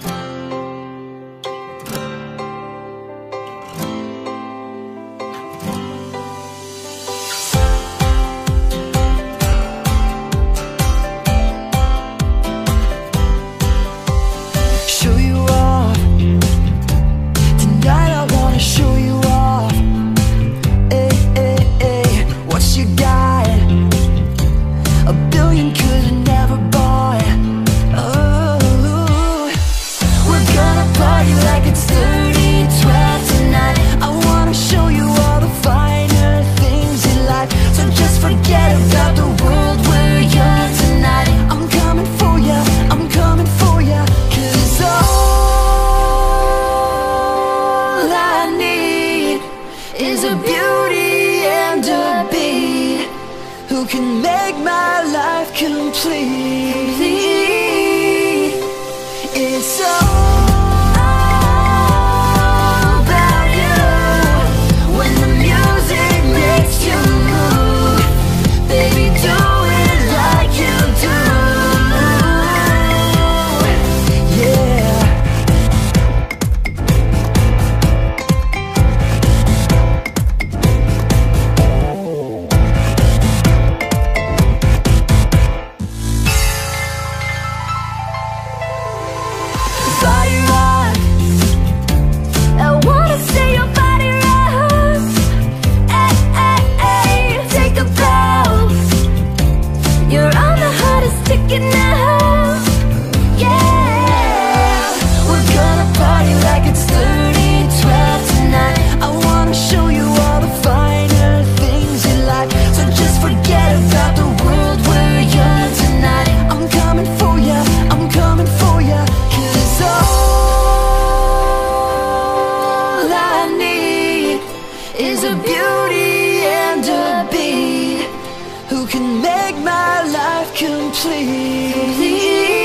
Show Who can make my life complete I need is a beauty and a beat who can make my life complete.